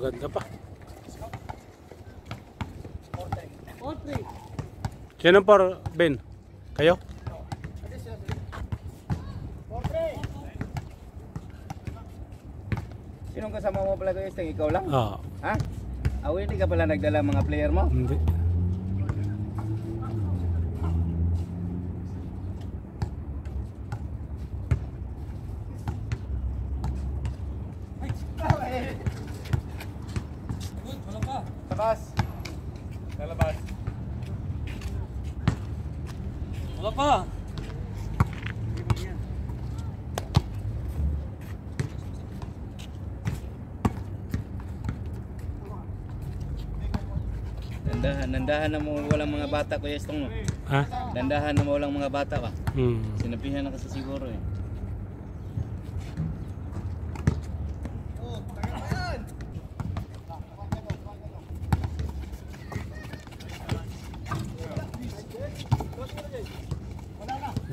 Maganda pa. Sino par Ben? Kayo? Sinong kasama mo pala guys? Ikaw lang? Ah, Ha? Ah, hindi ka pala nagdala mga player mo? hindi. Sa labas. Wala pa. Dandahan, dandahan na mo walang mga bata kuya Estong mo. Ha? Dandahan na mo walang mga bata ba? Hmm. Sinabihan na kasi siguro eh.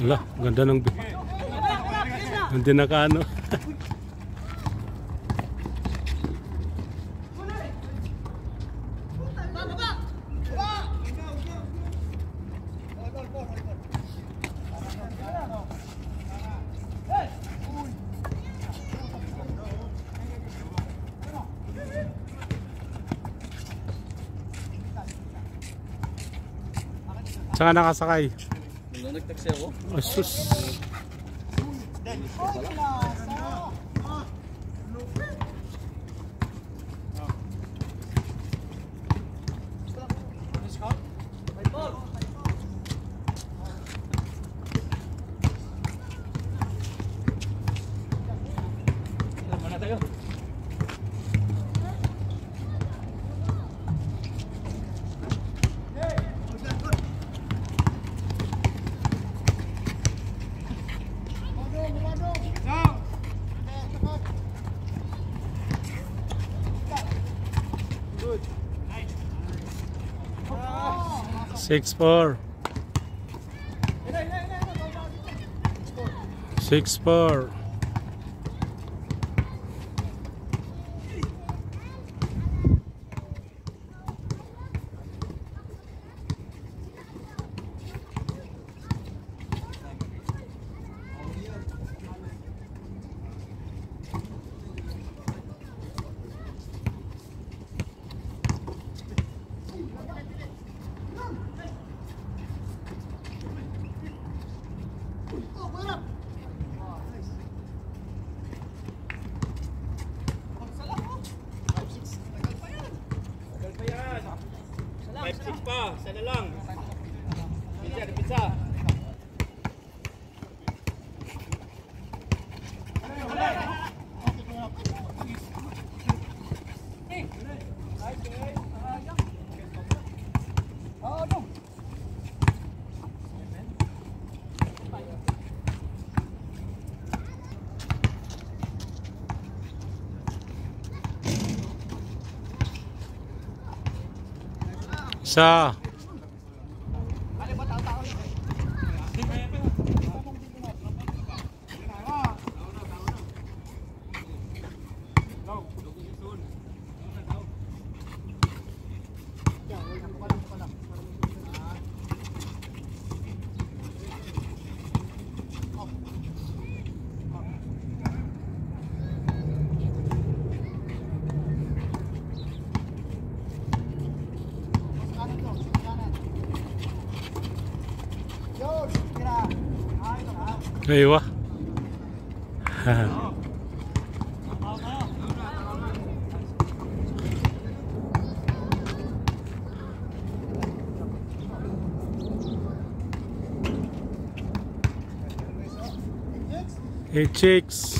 Wala, ganda ng... Hindi nakaano. Saan ka nakasakay? Taksero. Six four. Six four. 자 mê quá Hey chicks.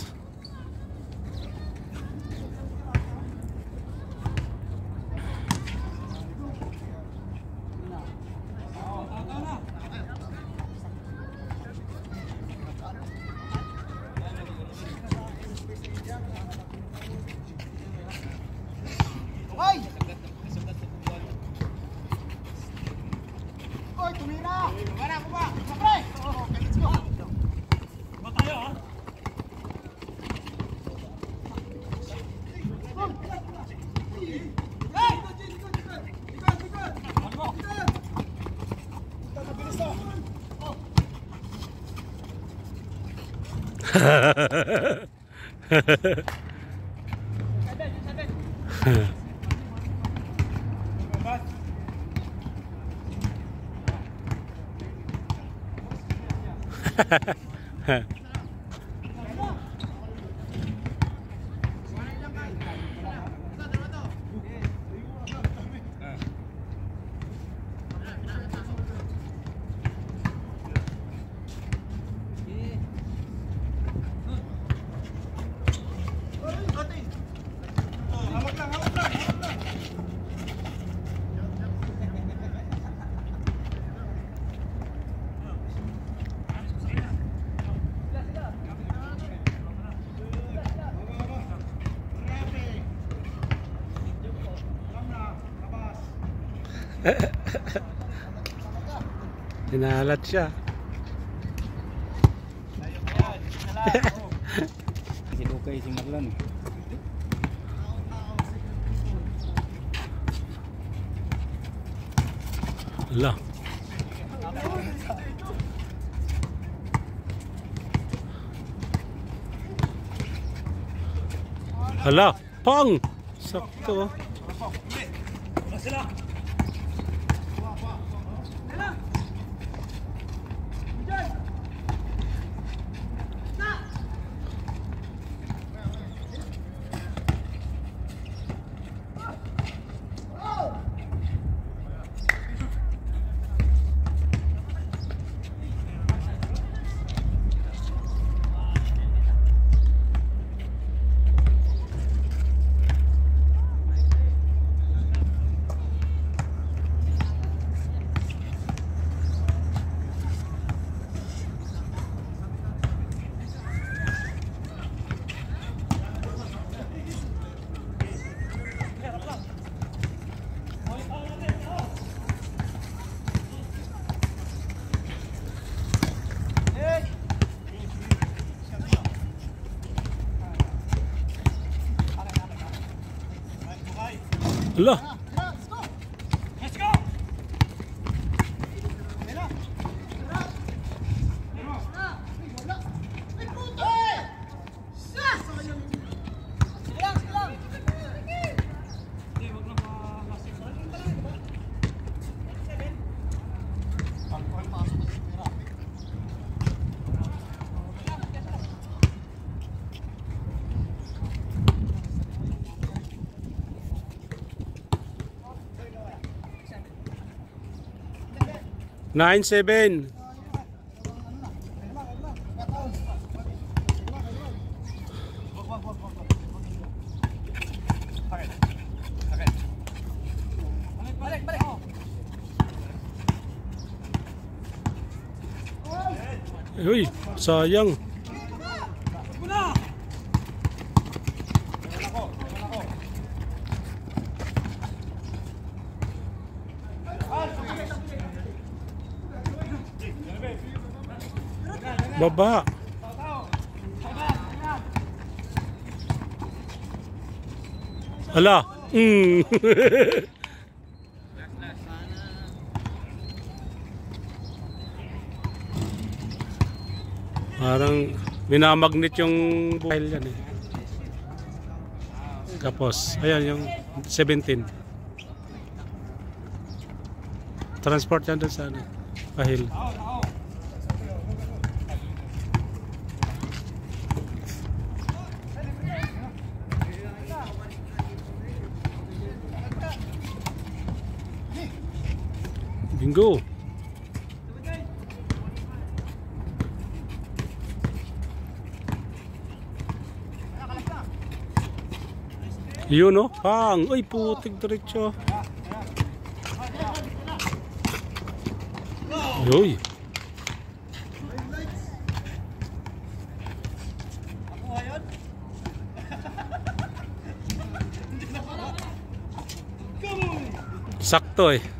Ha ha ha. Hinahalat siya. Si Lukay, si Marlon. Ala. Hala, pang! Sakto. oh. Ala. ल Nine seven. Balik, balik! Uy, sayang. Baba. Ala. Mm. Parang minamagnet yung buhil yan eh. Tapos, ayan yung 17. Transport yan doon sa ano, pahil. can go. Yun no, pang. Uy, putik diretso. Uy. Sakto eh.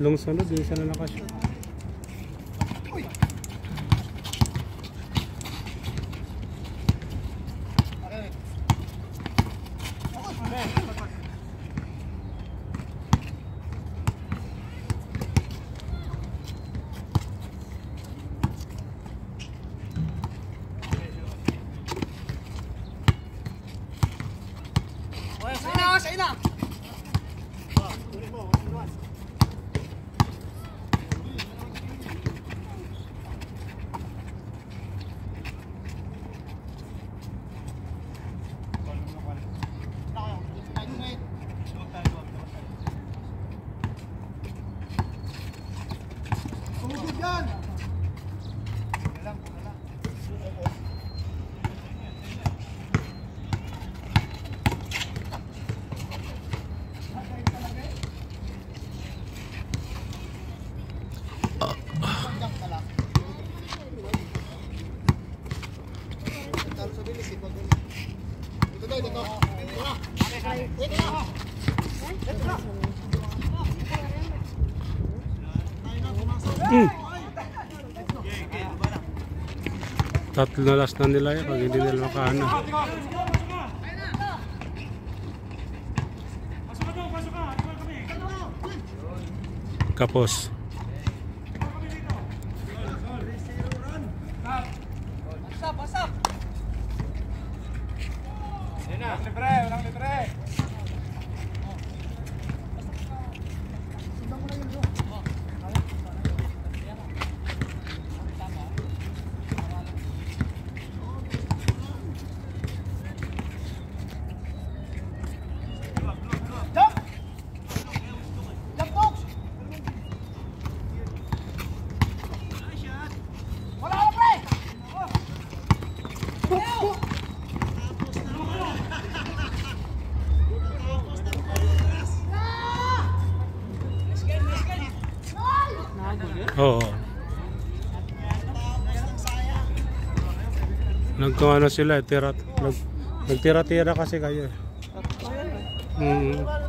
Tatlong sunod, yung isa na. Sa'yo na, sa'yo na. Tumugod yan! Mm. Tatlo na last na nila yun pag hindi nila makaano. Kapos. Pasap, Yan na. Libre, walang libre. Jump! Oo. Nagkano sila, tira, nag, nagtira-tira kasi kayo. eh. Mm.